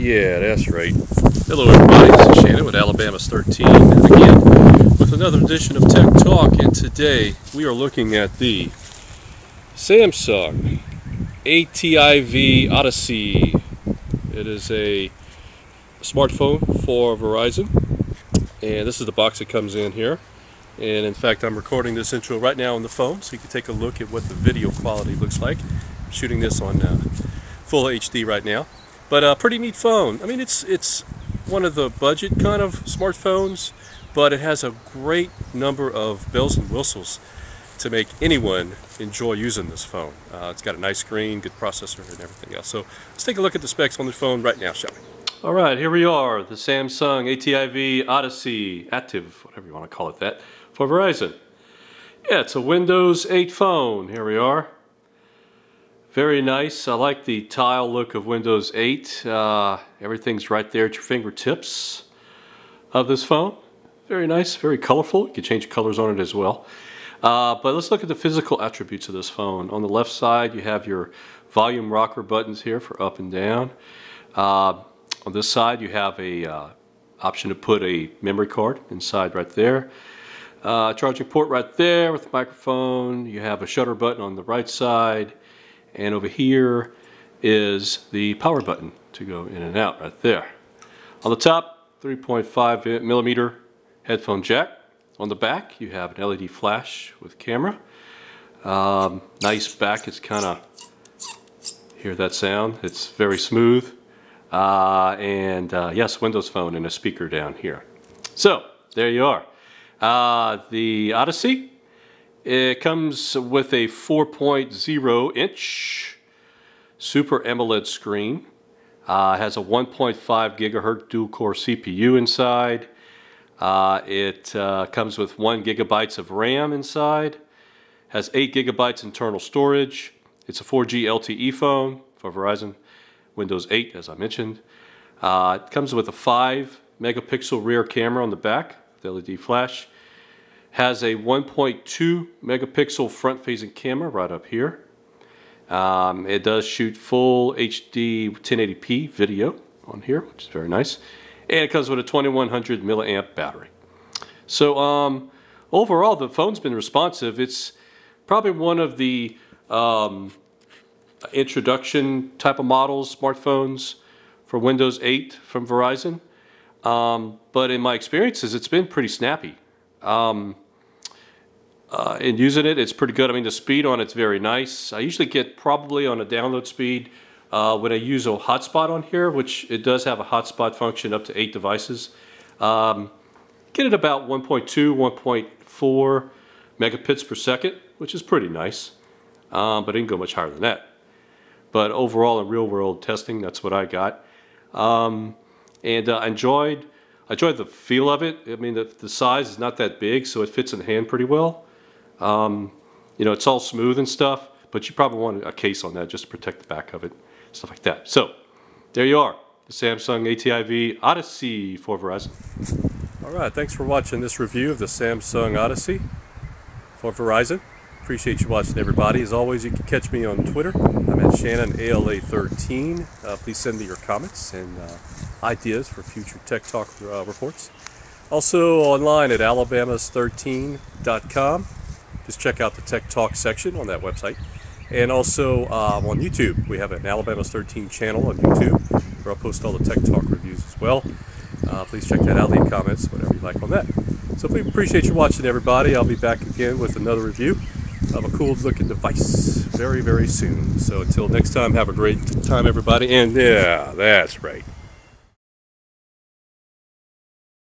Yeah, that's right. Hello, everybody. This is Shannon with Alabama's 13, and again with another edition of Tech Talk. And today we are looking at the Samsung ATIV Odyssey. It is a smartphone for Verizon, and this is the box it comes in here. And in fact, I'm recording this intro right now on the phone, so you can take a look at what the video quality looks like. I'm shooting this on uh, full HD right now. But a uh, pretty neat phone. I mean, it's it's one of the budget kind of smartphones, but it has a great number of bells and whistles to make anyone enjoy using this phone. Uh, it's got a nice screen, good processor, and everything else. So let's take a look at the specs on the phone right now, shall we? All right, here we are, the Samsung ATIV Odyssey Active, whatever you want to call it that, for Verizon. Yeah, it's a Windows 8 phone. Here we are. Very nice. I like the tile look of Windows 8. Uh, everything's right there at your fingertips of this phone. Very nice, very colorful. You can change colors on it as well. Uh, but let's look at the physical attributes of this phone. On the left side, you have your volume rocker buttons here for up and down. Uh, on this side, you have a uh, option to put a memory card inside right there. Uh, charging port right there with the microphone. You have a shutter button on the right side and over here is the power button to go in and out right there. On the top, 3.5 millimeter headphone jack. On the back, you have an LED flash with camera. Um, nice back, it's kind of, hear that sound? It's very smooth. Uh, and uh, yes, Windows Phone and a speaker down here. So, there you are. Uh, the Odyssey it comes with a 4.0 inch Super AMOLED screen. Uh, has a 1.5 gigahertz dual core CPU inside. Uh, it uh, comes with 1 gigabytes of RAM inside. Has 8 gigabytes internal storage. It's a 4G LTE phone for Verizon. Windows 8 as I mentioned. Uh, it comes with a 5 megapixel rear camera on the back with LED flash has a 1.2 megapixel front facing camera right up here. Um, it does shoot full HD 1080p video on here, which is very nice. And it comes with a 2100 milliamp battery. So um, overall, the phone's been responsive. It's probably one of the um, introduction type of models, smartphones for Windows 8 from Verizon. Um, but in my experiences, it's been pretty snappy. Um, uh, in using it, it's pretty good. I mean, the speed on it's very nice. I usually get probably on a download speed uh, when I use a hotspot on here, which it does have a hotspot function up to eight devices. Um, get it about 1.2, 1.4 megabits per second, which is pretty nice. Um, but it can go much higher than that. But overall, in real world testing, that's what I got. Um, and uh, enjoyed I enjoyed the feel of it. I mean, the, the size is not that big, so it fits in the hand pretty well. Um, you know, it's all smooth and stuff, but you probably want a case on that just to protect the back of it, stuff like that. So, there you are, the Samsung ATIV Odyssey for Verizon. All right, thanks for watching this review of the Samsung Odyssey for Verizon. Appreciate you watching, everybody. As always, you can catch me on Twitter. I'm at Shannon ALA13. Uh, please send me your comments and uh, ideas for future Tech Talk uh, reports. Also online at alabamas13.com. Just check out the Tech Talk section on that website. And also um, on YouTube, we have an Alabama's 13 channel on YouTube where I'll post all the Tech Talk reviews as well. Uh, please check that out, leave comments, whatever you like on that. So we appreciate you watching, everybody. I'll be back again with another review of a cool looking device very, very soon. So until next time, have a great time, everybody. And yeah, that's right.